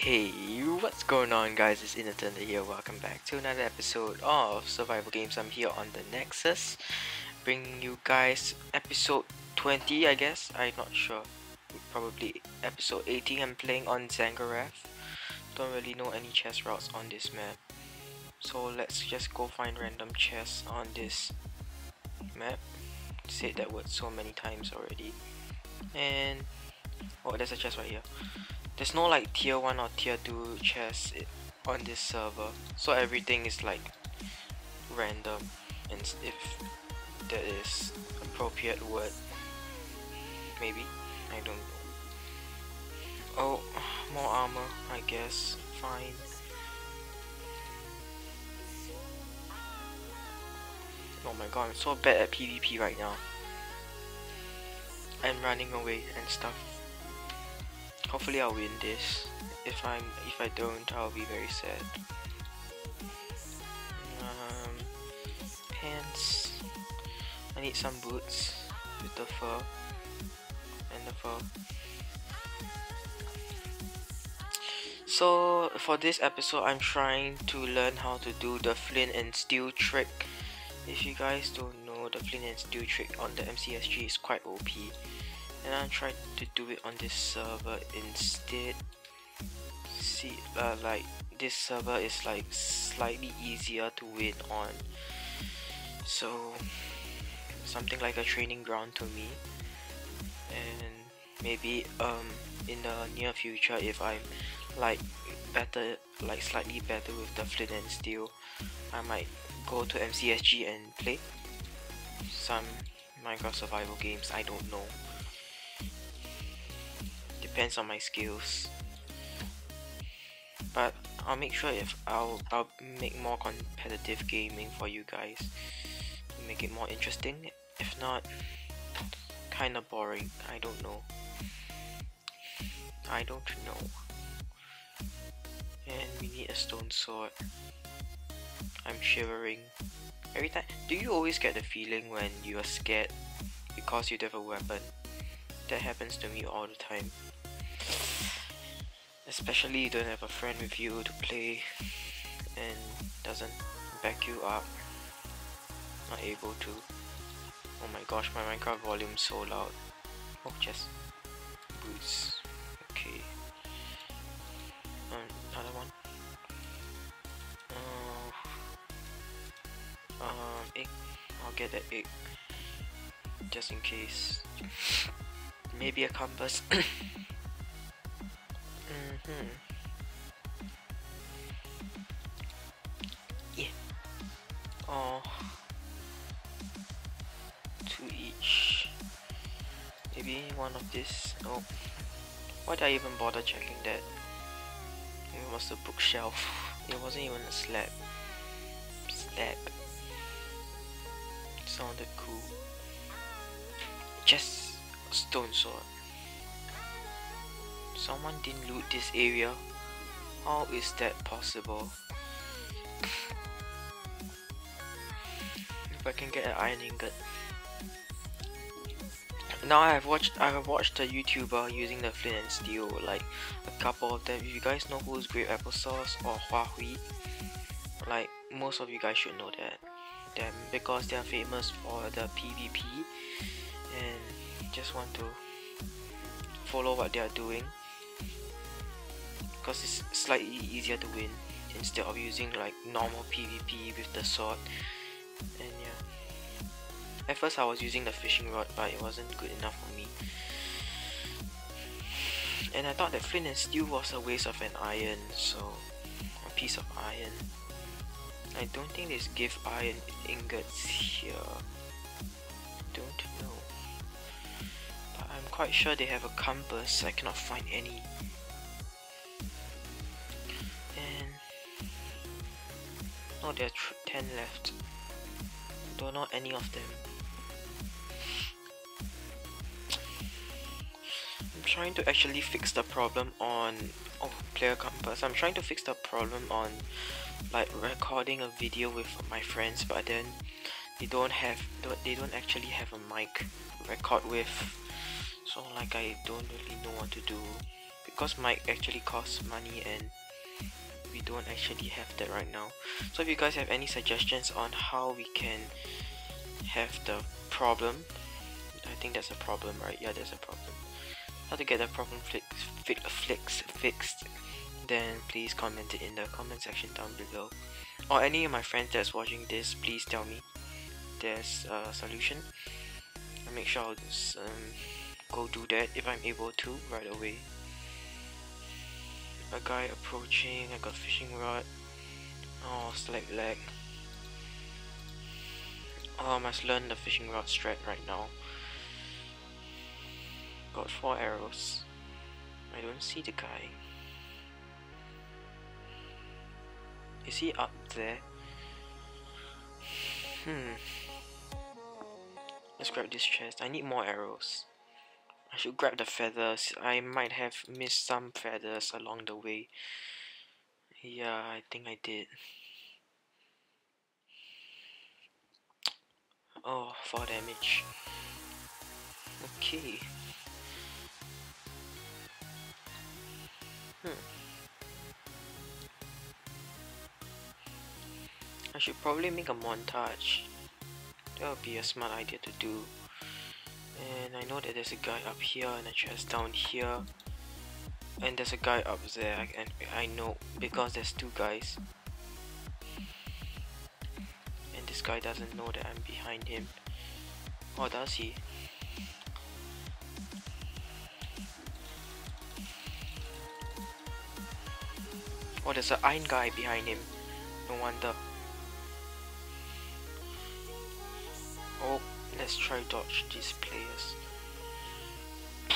Hey, what's going on guys? It's Innerthunder here. Welcome back to another episode of Survival Games. I'm here on the Nexus, bringing you guys episode 20, I guess. I'm not sure. Probably episode 18. I'm playing on Zangareth. Don't really know any chest routes on this map. So let's just go find random chests on this map. Said that word so many times already. And oh, there's a chest right here. There's no like tier 1 or tier 2 chests on this server. So everything is like random and if that is appropriate word maybe. I don't know. Oh more armor I guess. Fine. Oh my god I'm so bad at PvP right now. I'm running away and stuff Hopefully I'll win this. If I'm if I don't I'll be very sad. Um, pants. I need some boots with the fur and the fur. So for this episode I'm trying to learn how to do the flint and steel trick. If you guys don't know the flint and steel trick on the MCSG is quite OP and I'm trying to do it on this server instead. See uh, like this server is like slightly easier to win on. So something like a training ground to me. And maybe um in the near future if I'm like better like slightly better with the flint and steel I might go to MCSG and play some Minecraft survival games. I don't know depends on my skills. But I'll make sure if I'll, I'll make more competitive gaming for you guys to make it more interesting. If not kinda boring. I don't know. I don't know. And we need a stone sword. I'm shivering every time. Do you always get the feeling when you are scared because you don't have a weapon? That happens to me all the time especially you don't have a friend with you to play and doesn't back you up. Not able to. Oh my gosh my minecraft volume so loud oh just boots. Okay. Um, another one. Uh, um egg. I'll get that egg. Just in case. Maybe a compass Hmm. Yeah. Oh. Two each. Maybe one of this. Oh. Why did I even bother checking that? It was a bookshelf. It wasn't even a slab. Slab. Sounded cool. Just a stone sword. Someone didn't loot this area. How is that possible? if I can get an iron ingot. Now I have watched I have watched a YouTuber using the flint and steel, like a couple of them. If you guys know who's Great Applesauce or Hua Hui, like most of you guys should know that them because they are famous for the PvP and just want to follow what they are doing because it's slightly easier to win instead of using like normal PvP with the sword. And yeah. At first I was using the fishing rod but it wasn't good enough for me. And I thought that flint and steel was a waste of an iron so a piece of iron. I don't think they give iron ingots here. Don't know. But I'm quite sure they have a compass I cannot find any There are 10 left. Don't know any of them. I'm trying to actually fix the problem on oh player compass. I'm trying to fix the problem on like recording a video with my friends but then they don't have they don't actually have a mic record with so like I don't really know what to do because mic actually costs money and we don't actually have that right now. So if you guys have any suggestions on how we can have the problem I think that's a problem right? Yeah there's a problem. How to get the problem fix, fix, fix, fixed then please comment it in the comment section down below. Or any of my friends that's watching this please tell me there's a solution. I'll make sure I'll just um, go do that if I'm able to right away a guy approaching I got fishing rod oh slack lag oh I must learn the fishing rod strat right now got four arrows I don't see the guy Is he up there? Hmm. Let's grab this chest. I need more arrows. I should grab the feathers. I might have missed some feathers along the way. Yeah, I think I did. Oh, 4 damage. Okay. Hmm. I should probably make a montage. That would be a smart idea to do. And I know that there's a guy up here and a chest down here. And there's a guy up there and I know because there's two guys. And this guy doesn't know that I'm behind him. Or does he? Oh, there's an iron guy behind him. No wonder. Let's try dodge these players.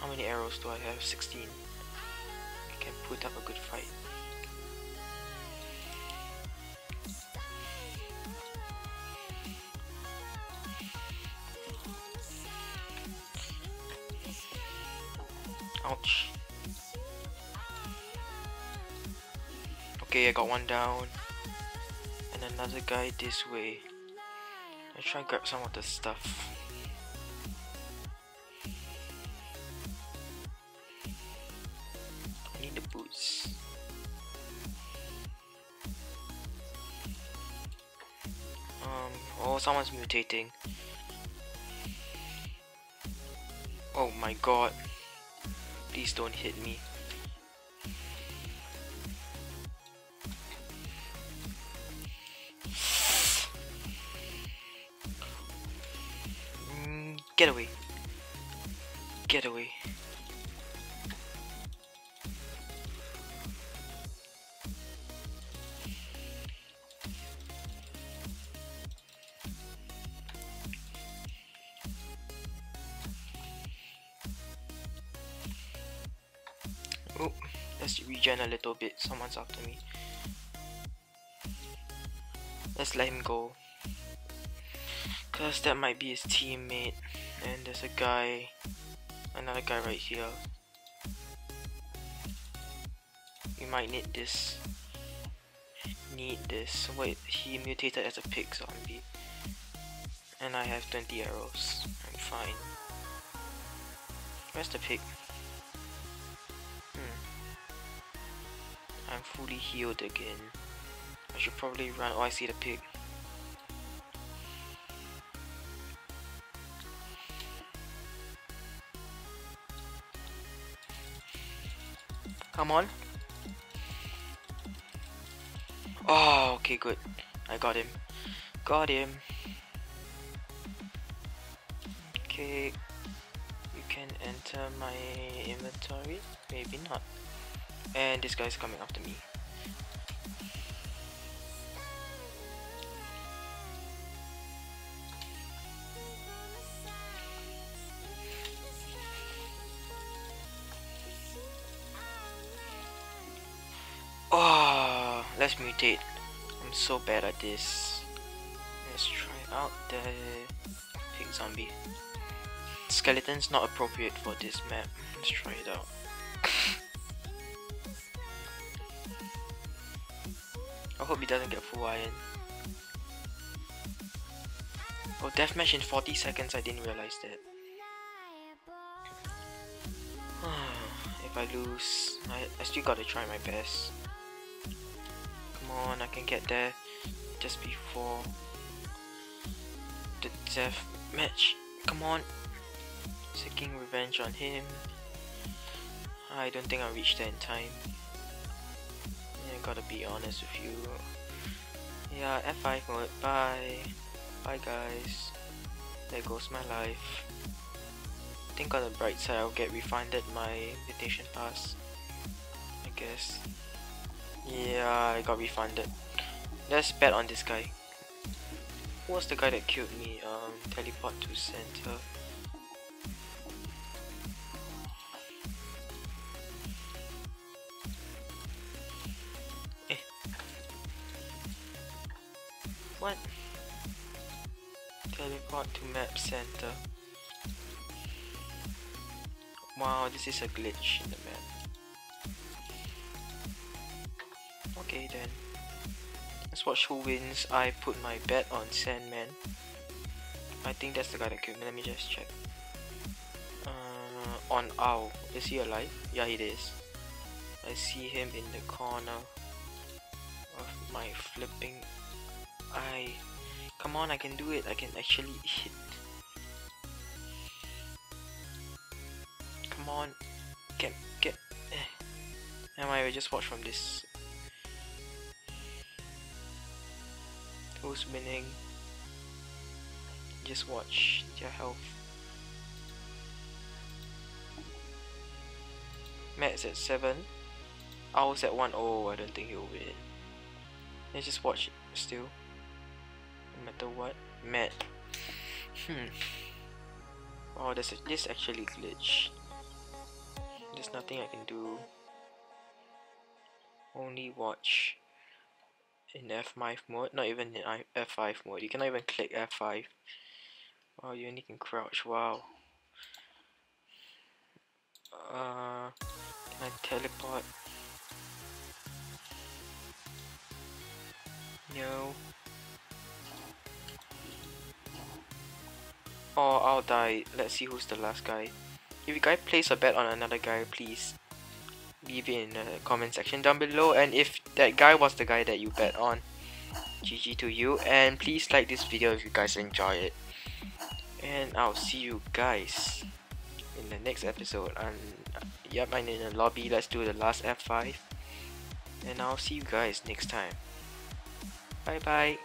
How many arrows do I have? 16. I can put up a good fight. Ouch. Okay, I got one down And another guy this way. I try and grab some of the stuff. I need the boots. Um, oh, someone's mutating. Oh my god. Please don't hit me. Let's regen a little bit. Someone's after me. Let's let him go. Cause that might be his teammate and there's a guy another guy right here we might need this need this wait he mutated as a pig zombie and I have 20 arrows I'm fine where's the pig fully healed again I should probably run oh I see the pig Come on. Oh, okay, good. I got him. Got him. Okay. You can enter my inventory. Maybe not. And this guy's coming after me. Oh, let's mutate. I'm so bad at this. Let's try out the pig zombie. Skeleton's not appropriate for this map. Let's try it out. I hope he doesn't get full iron. Oh, deathmatch in 40 seconds, I didn't realize that. if I lose, I, I still gotta try my best. Come on, I can get there just before the death match. Come on. Seeking revenge on him. I don't think I'll reach there in time. Gotta be honest with you. Yeah, F5 mode. Bye. Bye guys. There goes my life. think on the bright side I'll get refunded my invitation pass. I guess. Yeah, I got refunded. Let's bet on this guy. Who was the guy that killed me? Um, teleport to center. To map center. Wow, this is a glitch in the map. Okay then. Let's watch who wins. I put my bet on Sandman. I think that's the guy that killed me. Let me just check. Uh, on Owl. Is he alive? Yeah, it is. I see him in the corner of my flipping I come on I can do it. I can actually hit come on. Get get eh. Am I just watch from this. Who's winning? Just watch their health. Matt's at 7 I was at 1 oh I don't think he'll win. Let's just watch still matter what? Matt hmm. Oh this this actually glitch. There's nothing I can do. Only watch in F5 mode. Not even in F5 mode. You cannot even click F5 oh you only can crouch. Wow. Uh can I teleport? No or I'll die. Let's see who's the last guy. If you guys place a bet on another guy, please leave it in the comment section down below. And if that guy was the guy that you bet on, GG to you. And please like this video if you guys enjoy it. And I'll see you guys in the next episode. And uh, yep, I'm in the lobby. Let's do the last F5. And I'll see you guys next time. Bye bye.